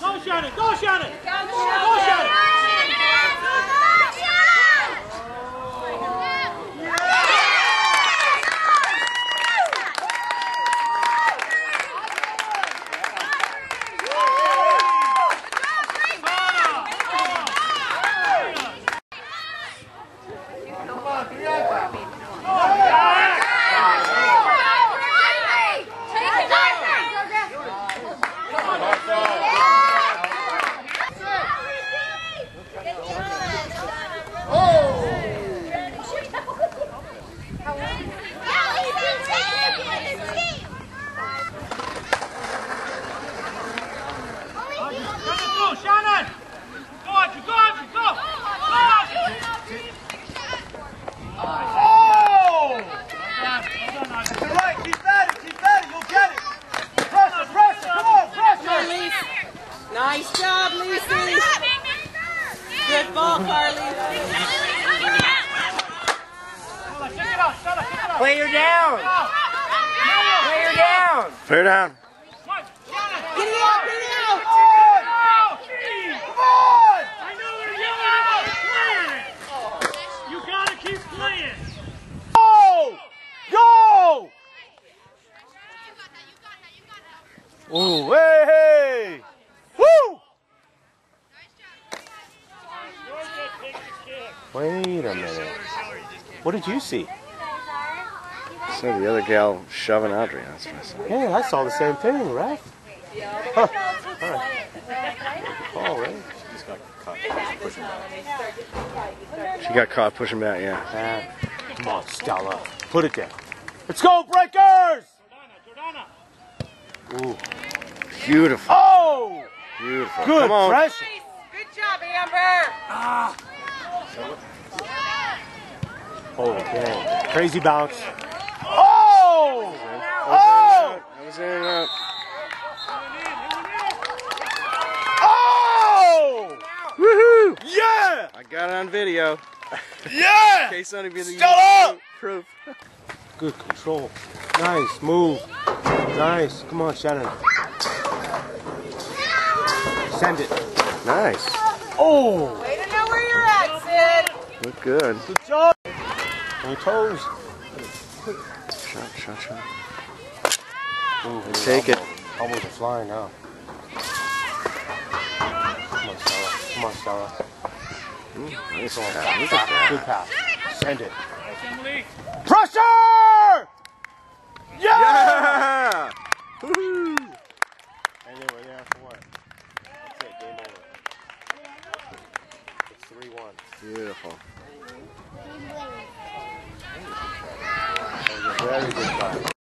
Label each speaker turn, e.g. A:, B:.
A: Shannon! Go, Shannon! Go, Shannon! Go, Shannon! Go, Archie, go, Archie, go! Go, Archie! Oh!
B: To the right, keep at it, keep at it, you'll get it. Pressure, pressure, come on, pressure.
C: Nice job, Lucy. Good ball, Carly.
A: Kick it out, Stella, kick it out!
D: Play her down. Play her down.
E: Put her down.
A: Come on,
C: Get it out, get it out.
A: Oh, Steve!
B: Come on.
A: I know we're yelling about playing it! You gotta keep playing!
B: Go! Go! Ooh, hey, hey! Woo! Wait a minute. What did you see?
E: So the other gal shoving Audrey. That's what I saw.
B: Yeah, I saw the same thing, right? Huh. All right. Oh, right.
E: She got caught pushing back. Yeah.
B: Ah, come on, Stella. Put it down. Let's go, Breakers!
A: Jordana, Jordana!
B: Ooh.
E: Beautiful.
B: Oh!
E: Beautiful.
B: Good
E: Come on.
B: pressure.
C: Good job, Amber.
B: Oh, damn. Crazy bounce. Oh! Oh!
E: That was in. Oh!
B: oh!
E: Woohoo!
B: Yeah!
E: I got it on video.
B: Yeah!
E: Case somebody be
B: Stella!
E: proof.
B: Good control. Nice move. Nice. Come on, Shannon. Send it.
E: Nice.
B: Oh!
E: Look good.
B: Good job. On your toes.
E: Shot, shot, shot.
B: Ooh,
E: Take it.
B: Almost are flying now. Come on, Stella. Come on, Stella.
E: Nice
B: Come on.
E: pass. Look at that.
B: Good pass. Send it. Pressure! Yeah!
E: Yeah!
B: 一个人好